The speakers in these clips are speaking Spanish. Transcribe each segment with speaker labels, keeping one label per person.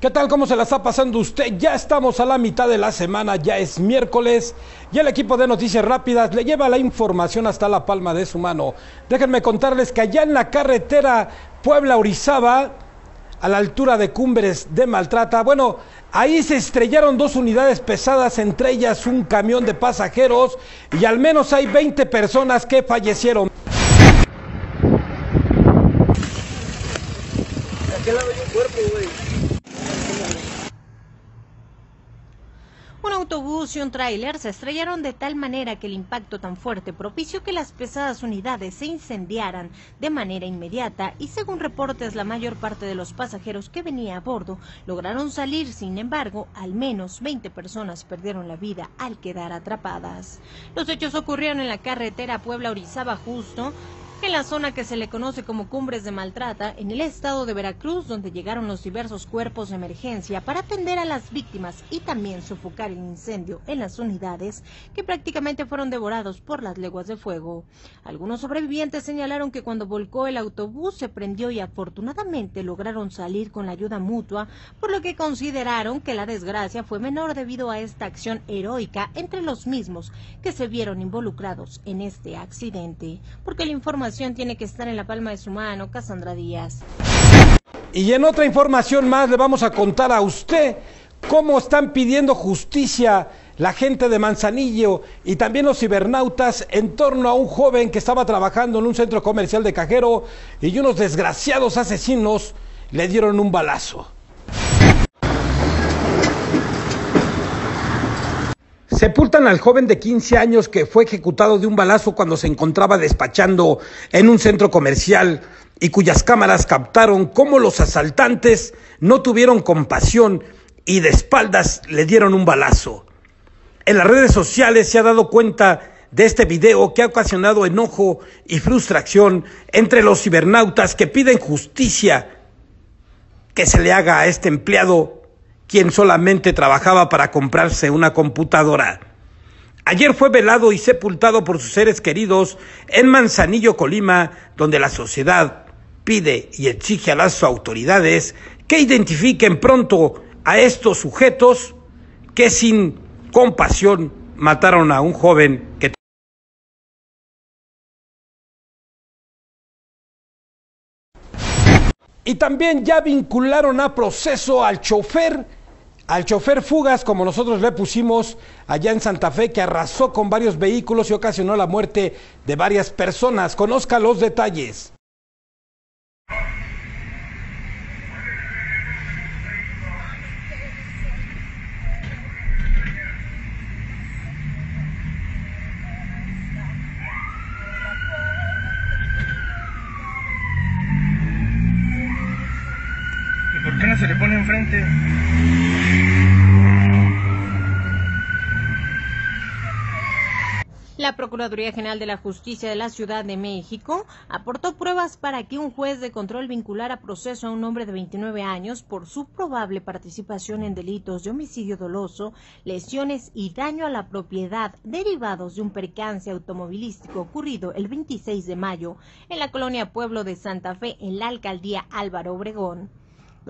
Speaker 1: ¿Qué tal? ¿Cómo se la está pasando usted? Ya estamos a la mitad de la semana, ya es miércoles y el equipo de Noticias Rápidas le lleva la información hasta la palma de su mano. Déjenme contarles que allá en la carretera Puebla-Orizaba, a la altura de Cumbres de Maltrata, bueno, ahí se estrellaron dos unidades pesadas, entre ellas un camión de pasajeros y al menos hay 20 personas que fallecieron.
Speaker 2: Un autobús y un tráiler se estrellaron de tal manera que el impacto tan fuerte propició que las pesadas unidades se incendiaran de manera inmediata y según reportes la mayor parte de los pasajeros que venía a bordo lograron salir, sin embargo, al menos 20 personas perdieron la vida al quedar atrapadas. Los hechos ocurrieron en la carretera Puebla-Orizaba justo en la zona que se le conoce como Cumbres de Maltrata, en el estado de Veracruz, donde llegaron los diversos cuerpos de emergencia para atender a las víctimas y también sofocar el incendio en las unidades que prácticamente fueron devorados por las leguas de fuego. Algunos sobrevivientes señalaron que cuando volcó el autobús se prendió y afortunadamente lograron salir con la ayuda mutua, por lo que consideraron que la desgracia fue menor debido a esta acción heroica entre los mismos que se vieron involucrados en este accidente, porque la información tiene que estar en la palma de su mano, Casandra Díaz.
Speaker 1: Y en otra información más le vamos a contar a usted cómo están pidiendo justicia la gente de Manzanillo y también los cibernautas en torno a un joven que estaba trabajando en un centro comercial de cajero y unos desgraciados asesinos le dieron un balazo. Sepultan al joven de 15 años que fue ejecutado de un balazo cuando se encontraba despachando en un centro comercial y cuyas cámaras captaron cómo los asaltantes no tuvieron compasión y de espaldas le dieron un balazo. En las redes sociales se ha dado cuenta de este video que ha ocasionado enojo y frustración entre los cibernautas que piden justicia que se le haga a este empleado quien solamente trabajaba para comprarse una computadora. Ayer fue velado y sepultado por sus seres queridos en Manzanillo, Colima, donde la sociedad pide y exige a las autoridades que identifiquen pronto a estos sujetos que sin compasión mataron a un joven que Y también ya vincularon a proceso al chofer al chofer fugas, como nosotros le pusimos allá en Santa Fe, que arrasó con varios vehículos y ocasionó la muerte de varias personas. Conozca los detalles.
Speaker 3: ¿Y por qué no se le pone enfrente?
Speaker 2: La Procuraduría General de la Justicia de la Ciudad de México aportó pruebas para que un juez de control vinculara proceso a un hombre de 29 años por su probable participación en delitos de homicidio doloso, lesiones y daño a la propiedad derivados de un percance automovilístico ocurrido el 26 de mayo en la colonia Pueblo de Santa Fe en la alcaldía Álvaro Obregón.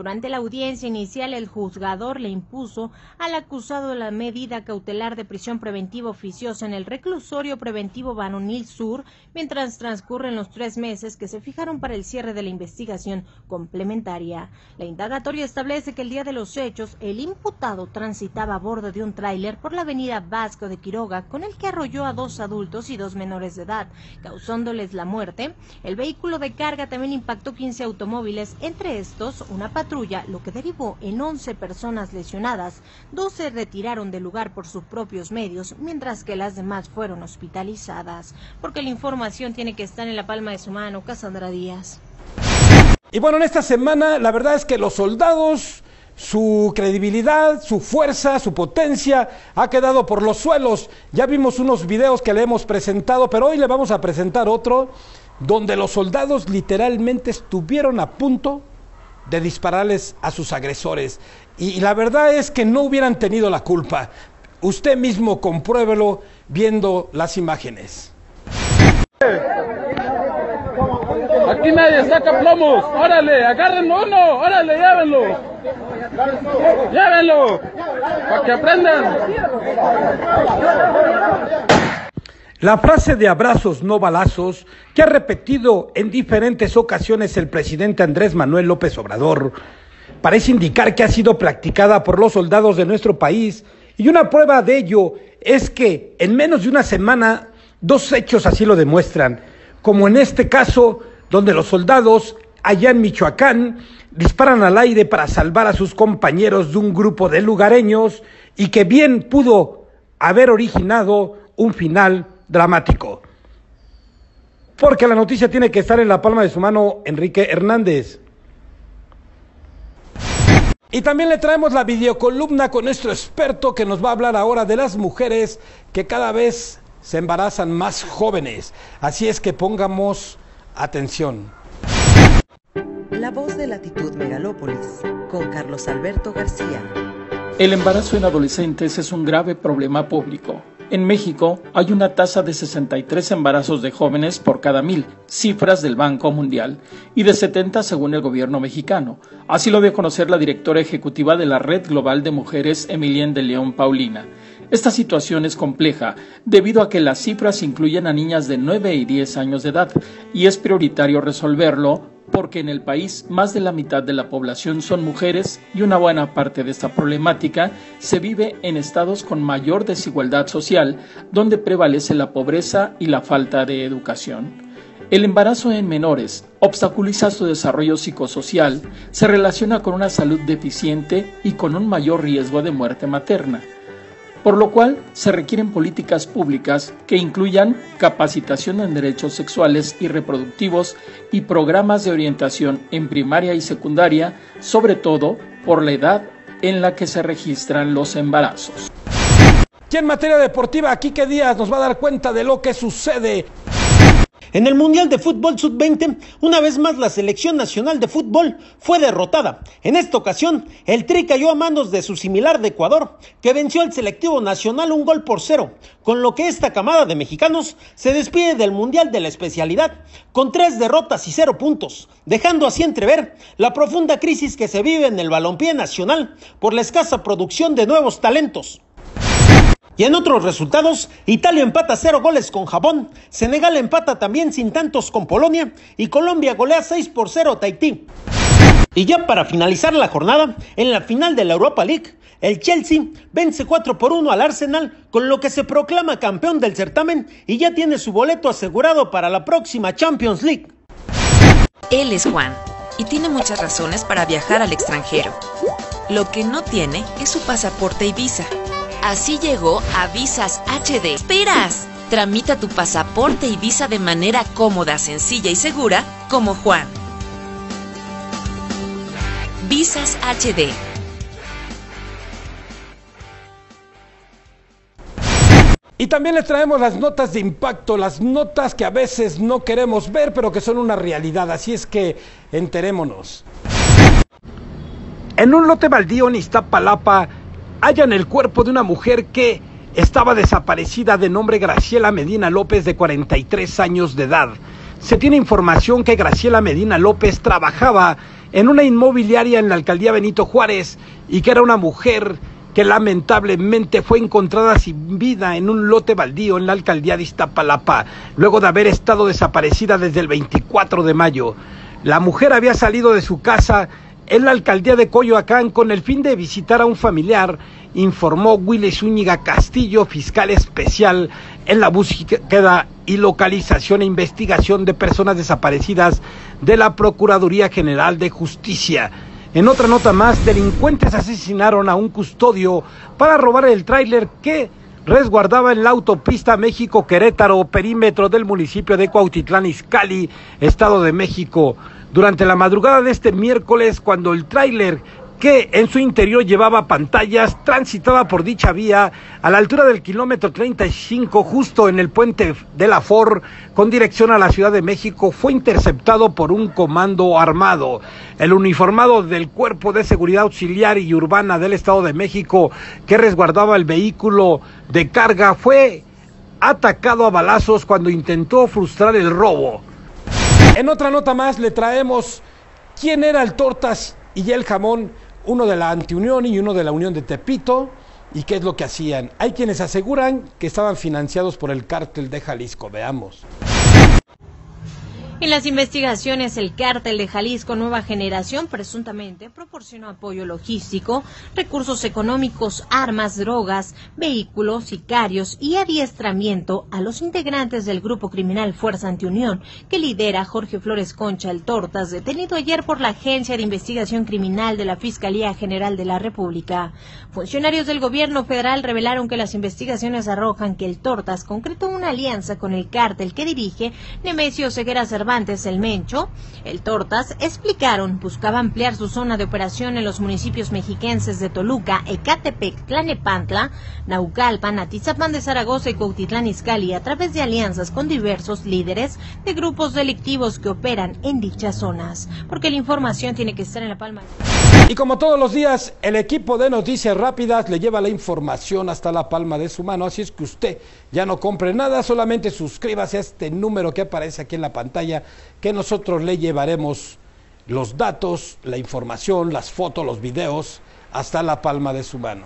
Speaker 2: Durante la audiencia inicial, el juzgador le impuso al acusado la medida cautelar de prisión preventiva oficiosa en el reclusorio preventivo Banonil Sur, mientras transcurren los tres meses que se fijaron para el cierre de la investigación complementaria. La indagatoria establece que el día de los hechos, el imputado transitaba a bordo de un tráiler por la avenida Vasco de Quiroga, con el que arrolló a dos adultos y dos menores de edad, causándoles la muerte. El vehículo de carga también impactó 15 automóviles, entre estos una patrulla, lo que derivó en 11 personas lesionadas. 12 retiraron del lugar por sus propios medios, mientras que las demás fueron hospitalizadas. Porque la información tiene que estar en la palma de su mano, Casandra Díaz.
Speaker 1: Y bueno, en esta semana la verdad es que los soldados su credibilidad, su fuerza, su potencia ha quedado por los suelos. Ya vimos unos videos que le hemos presentado, pero hoy le vamos a presentar otro donde los soldados literalmente estuvieron a punto de dispararles a sus agresores. Y, la verdad es que no hubieran tenido la culpa. Usted mismo compruébelo viendo las imágenes.
Speaker 4: Aquí nadie saca plomos. Órale, agarren uno. Órale, llévenlo. Llévenlo, para que aprendan.
Speaker 1: La frase de abrazos no balazos que ha repetido en diferentes ocasiones el presidente Andrés Manuel López Obrador parece indicar que ha sido practicada por los soldados de nuestro país. Y una prueba de ello es que en menos de una semana dos hechos así lo demuestran, como en este caso donde los soldados allá en Michoacán disparan al aire para salvar a sus compañeros de un grupo de lugareños y que bien pudo haber originado un final dramático. Porque la noticia tiene que estar en la palma de su mano Enrique Hernández. Y también le traemos la videocolumna con nuestro experto que nos va a hablar ahora de las mujeres que cada vez se embarazan más jóvenes. Así es que pongamos atención.
Speaker 5: La voz de Latitud Megalópolis con Carlos Alberto García.
Speaker 6: El embarazo en adolescentes es un grave problema público. En México hay una tasa de 63 embarazos de jóvenes por cada mil, cifras del Banco Mundial, y de 70 según el gobierno mexicano. Así lo dio a conocer la directora ejecutiva de la Red Global de Mujeres, Emilien de León Paulina. Esta situación es compleja debido a que las cifras incluyen a niñas de 9 y 10 años de edad y es prioritario resolverlo porque en el país más de la mitad de la población son mujeres y una buena parte de esta problemática se vive en estados con mayor desigualdad social, donde prevalece la pobreza y la falta de educación. El embarazo en menores obstaculiza su desarrollo psicosocial, se relaciona con una salud deficiente y con un mayor riesgo de muerte materna por lo cual se requieren políticas públicas que incluyan capacitación en derechos sexuales y reproductivos y programas de orientación en primaria y secundaria, sobre todo por la edad en la que se registran los embarazos.
Speaker 1: Y en materia deportiva, Quique Díaz nos va a dar cuenta de lo que sucede
Speaker 7: en el Mundial de Fútbol Sub-20, una vez más la selección nacional de fútbol fue derrotada. En esta ocasión, el Tri cayó a manos de su similar de Ecuador, que venció al selectivo nacional un gol por cero, con lo que esta camada de mexicanos se despide del Mundial de la especialidad, con tres derrotas y cero puntos, dejando así entrever la profunda crisis que se vive en el balompié nacional por la escasa producción de nuevos talentos. Y en otros resultados, Italia empata cero goles con Japón, Senegal empata también sin tantos con Polonia y Colombia golea 6 por 0 a Tahití. Y ya para finalizar la jornada, en la final de la Europa League, el Chelsea vence 4 por 1 al Arsenal, con lo que se proclama campeón del certamen y ya tiene su boleto asegurado para la próxima Champions League.
Speaker 8: Él es Juan y tiene muchas razones para viajar al extranjero. Lo que no tiene es su pasaporte y visa. Así llegó a Visas HD. ¡Esperas! Tramita tu pasaporte y visa de manera cómoda, sencilla y segura, como Juan. Visas HD.
Speaker 1: Y también les traemos las notas de impacto, las notas que a veces no queremos ver, pero que son una realidad. Así es que enterémonos. En un lote baldío en Iztapalapa, hallan el cuerpo de una mujer que estaba desaparecida de nombre Graciela Medina López de 43 años de edad. Se tiene información que Graciela Medina López trabajaba en una inmobiliaria en la alcaldía Benito Juárez y que era una mujer que lamentablemente fue encontrada sin vida en un lote baldío en la alcaldía de Iztapalapa, luego de haber estado desaparecida desde el 24 de mayo. La mujer había salido de su casa en la alcaldía de Coyoacán con el fin de visitar a un familiar, informó Willy Zúñiga Castillo, fiscal especial en la búsqueda y localización e investigación de personas desaparecidas de la Procuraduría General de Justicia. En otra nota más, delincuentes asesinaron a un custodio para robar el tráiler que resguardaba en la autopista México-Querétaro, perímetro del municipio de Cuautitlán Izcalli, Estado de México durante la madrugada de este miércoles cuando el tráiler que en su interior llevaba pantallas transitaba por dicha vía a la altura del kilómetro 35 justo en el puente de la FOR con dirección a la Ciudad de México fue interceptado por un comando armado. El uniformado del Cuerpo de Seguridad Auxiliar y Urbana del Estado de México que resguardaba el vehículo de carga fue atacado a balazos cuando intentó frustrar el robo. En otra nota más le traemos quién era el tortas y el jamón uno de la Antiunión y uno de la Unión de Tepito. ¿Y qué es lo que hacían? Hay quienes aseguran que estaban financiados por el cártel de Jalisco. Veamos.
Speaker 2: En las investigaciones, el cártel de Jalisco Nueva Generación presuntamente proporcionó apoyo logístico, recursos económicos, armas, drogas, vehículos, sicarios y adiestramiento a los integrantes del grupo criminal Fuerza Antiunión, que lidera Jorge Flores Concha el Tortas, detenido ayer por la Agencia de Investigación Criminal de la Fiscalía General de la República. Funcionarios del gobierno federal revelaron que las investigaciones arrojan que el Tortas concretó una alianza con el cártel que dirige Nemesio Ceguera Cervantes antes el Mencho, el Tortas, explicaron buscaba ampliar su zona de operación en los municipios mexiquenses de Toluca, Ecatepec, Tlanepantla, Naucalpan, Atizapán de Zaragoza y Cuautitlán Izcalli a través de alianzas con diversos líderes de grupos delictivos que operan en dichas zonas, porque la información tiene que estar en la palma.
Speaker 1: Y como todos los días, el equipo de Noticias Rápidas le lleva la información hasta la palma de su mano, así es que usted ya no compre nada, solamente suscríbase a este número que aparece aquí en la pantalla, que nosotros le llevaremos los datos, la información, las fotos, los videos hasta la palma de su mano.